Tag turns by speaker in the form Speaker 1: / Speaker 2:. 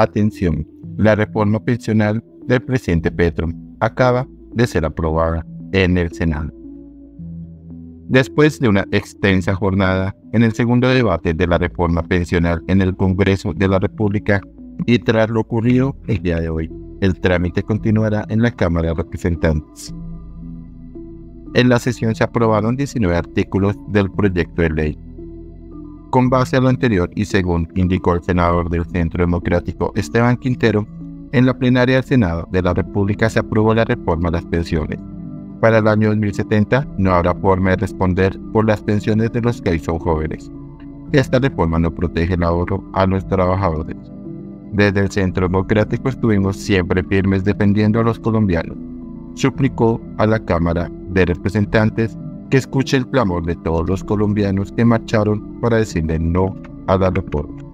Speaker 1: Atención, la reforma pensional del presidente Petro acaba de ser aprobada en el Senado. Después de una extensa jornada en el segundo debate de la reforma pensional en el Congreso de la República y tras lo ocurrido el día de hoy, el trámite continuará en la Cámara de Representantes. En la sesión se aprobaron 19 artículos del proyecto de ley. Con base a lo anterior y según indicó el senador del Centro Democrático Esteban Quintero, en la plenaria del Senado de la República se aprobó la reforma a las pensiones. Para el año 2070 no habrá forma de responder por las pensiones de los que son jóvenes. Esta reforma no protege el ahorro a los trabajadores. Desde el Centro Democrático estuvimos siempre firmes defendiendo a los colombianos. Suplicó a la Cámara de Representantes que escuche el clamor de todos los colombianos que marcharon para decirle no a la reforma.